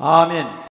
아멘.